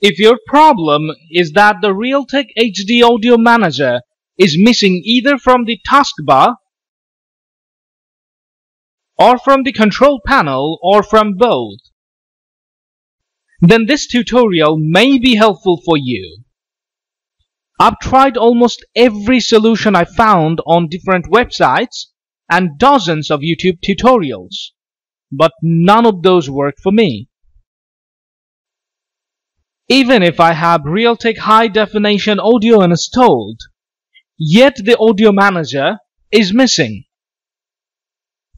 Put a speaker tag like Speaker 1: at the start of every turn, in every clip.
Speaker 1: If your problem is that the Realtek HD Audio Manager is missing either from the taskbar or from the control panel or from both, then this tutorial may be helpful for you. I've tried almost every solution I found on different websites and dozens of YouTube tutorials, but none of those worked for me. Even if I have Realtek High Definition Audio installed, yet the Audio Manager is missing.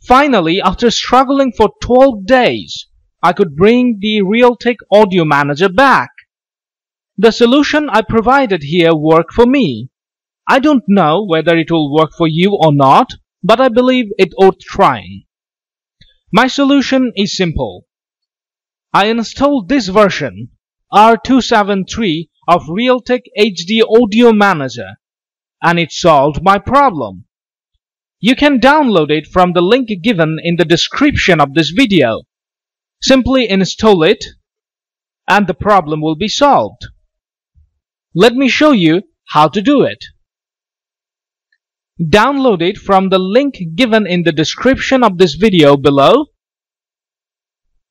Speaker 1: Finally, after struggling for 12 days, I could bring the Realtek Audio Manager back. The solution I provided here worked for me. I don't know whether it will work for you or not, but I believe it ought trying. My solution is simple. I installed this version, R273 of Realtek HD Audio Manager, and it solved my problem. You can download it from the link given in the description of this video. Simply install it and the problem will be solved. Let me show you how to do it. Download it from the link given in the description of this video below.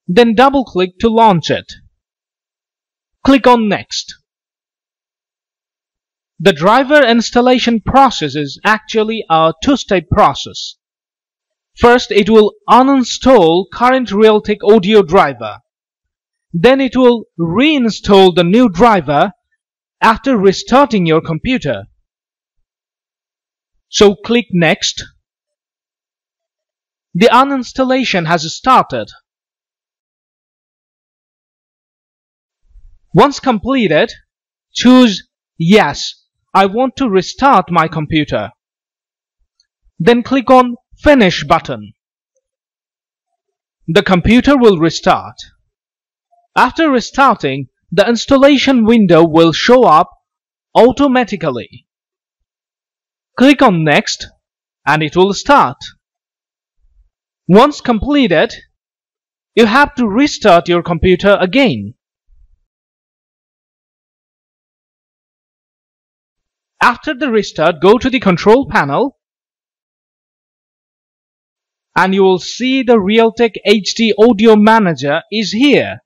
Speaker 1: Then double click to launch it. Click on Next. The driver installation process is actually a two-step process. First, it will uninstall current Realtek audio driver. Then it will reinstall the new driver after restarting your computer. So click Next. The uninstallation has started. Once completed, choose Yes, I want to restart my computer. Then click on Finish button. The computer will restart. After restarting, the installation window will show up automatically. Click on Next and it will start. Once completed, you have to restart your computer again. After the restart, go to the control panel and you will see the Realtek HD Audio Manager is here.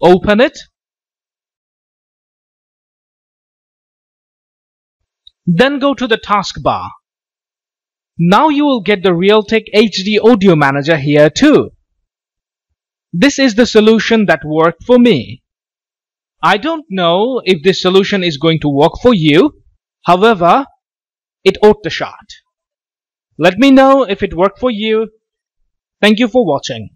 Speaker 1: Open it Then go to the taskbar. Now you will get the Realtek HD Audio Manager here too. This is the solution that worked for me. I don't know if this solution is going to work for you. However, it ought a shot. Let me know if it worked for you. Thank you for watching.